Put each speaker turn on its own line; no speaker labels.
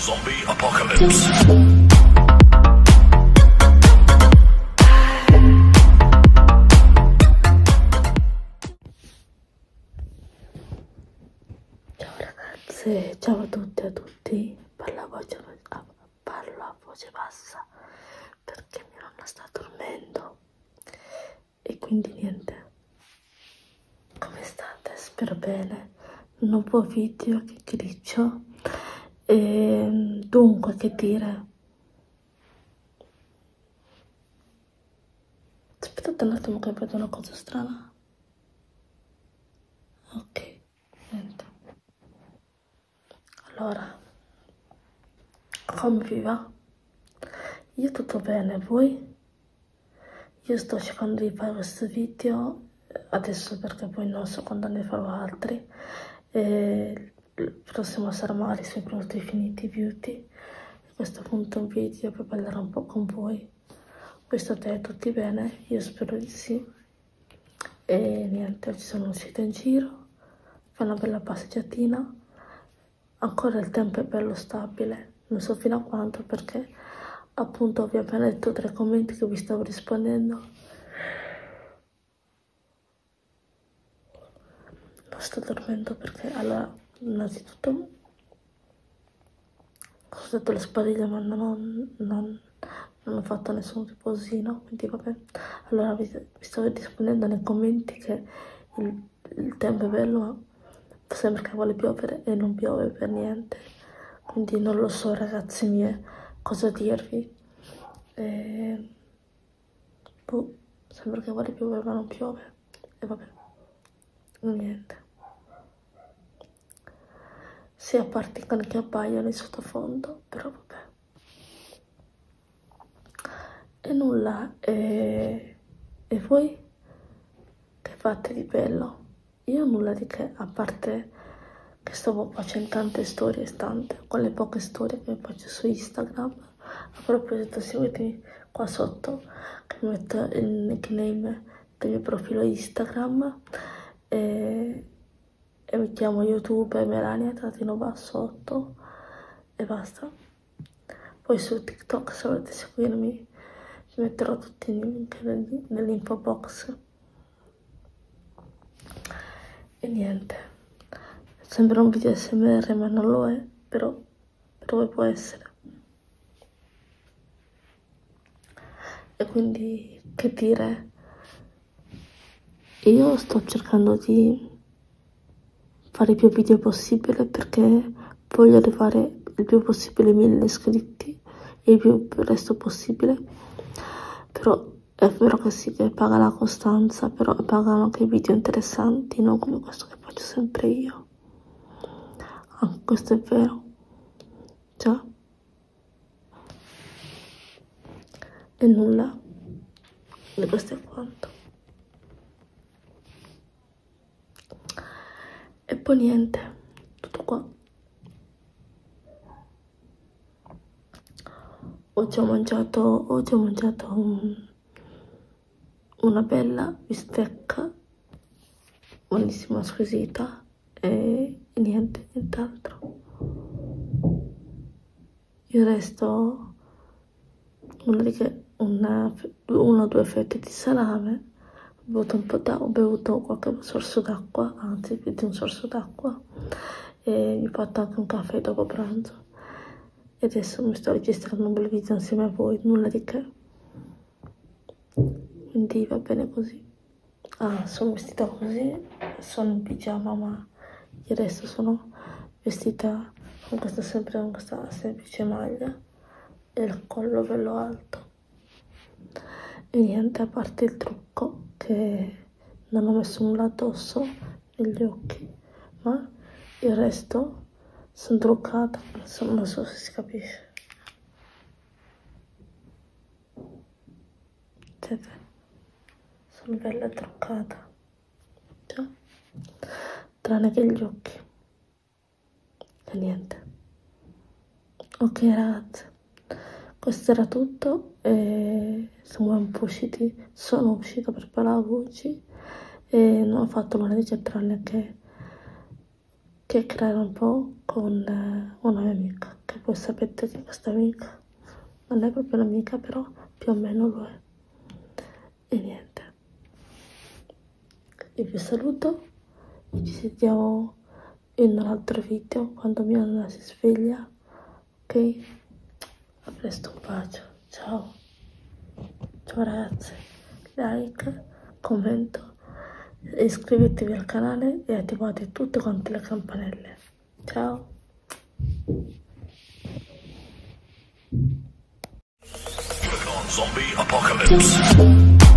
Zombie apocalypse.
Ciao a tutte e a tutti. Parlo a voce, parlo a voce bassa perché mia nonna sta dormendo e quindi niente. Come state? Spero bene. Un nuovo video che griccio. E dunque, che dire? Aspettate un attimo che vedo una cosa strana. Ok, niente. Allora, come vi va? Io tutto bene, voi? Io sto cercando di fare questo video adesso perché poi non so quando ne farò altri. E il prossimo sarà magari sui prodotti finiti beauty. E questo appunto è un video per parlare un po' con voi. Voi state tutti bene? Io spero di sì. E niente, oggi sono uscita in giro, fare una bella passeggiatina. Ancora il tempo è bello stabile, non so fino a quanto perché appunto vi ho appena letto tre commenti che vi stavo rispondendo. Sto dormendo perché allora innanzitutto ho usato le spadiglie ma non non- non ho fatto nessun riposino, quindi vabbè. Allora vi, vi stavo rispondendo nei commenti che il, il tempo è bello ma sembra che vuole piovere e non piove per niente. Quindi non lo so ragazzi miei cosa dirvi. E... Boh, sembra che vuole piovere ma non piove. E vabbè, niente. Sì, a parte i che abbaiano in sottofondo, però vabbè. E nulla, e, e voi che fate di bello? Io nulla di che, a parte che stavo facendo tante storie, tante, quelle poche storie che faccio su Instagram. A proposito, seguitemi qua sotto, che metto il nickname del mio profilo Instagram. E, e mi chiamo YouTube Melania Trattino Basso 8 e basta. Poi su TikTok se volete seguirmi vi metterò tutti i link nel- nell'info box. E niente, sembra un video SMR ma non lo è, però per voi può essere. E quindi che dire, io sto cercando di fare più video possibile perché voglio arrivare il più possibile ai mille iscritti il più presto possibile. Però è vero che sì che paga la costanza però pagano anche i video interessanti non come questo che faccio sempre io. Anche questo è vero. Già. E nulla. E questo è quanto poi niente tutto qua Oggi ho mangiato, oggi ho mangiato un- una bella bistecca, buonissima, squisita e, niente, nient'altro. Il resto, che, una, una o due fette di salame, ho bevuto qualche sorso d'acqua, anzi più di un sorso d'acqua e mi ho fatto anche un caffè dopo pranzo. E adesso mi sto registrando un bel video insieme a voi, nulla di che. Quindi va bene così. Ah, sono vestita così, sono in pigiama, ma il resto sono vestita con questa sempre con questa semplice maglia e il collo bello alto. E niente, a parte il trucco che non ho messo nulla addosso negli occhi, ma il resto sono truccata, insomma non so se si capisce. Vedete? Sono bella truccata. Già? Tranne che gli occhi. E niente. Ok ragazzi, questo era tutto. E siamo usciti, sono uscita per parlare voci e non ho fatto nulla di che tranne che chiacchierare un po' con eh, una mia amica che voi sapete che questa amica non è proprio un'amica, però più o meno lo è. E niente. Io vi saluto e ci sentiamo in un altro video quando mia nonna si sveglia. Ok? A presto, un bacio. Ciao. Ciao ragazzi. Like, commento, iscrivetevi al canale e attivate tutte quante le campanelle. Ciao.
Zombie Apocalypse.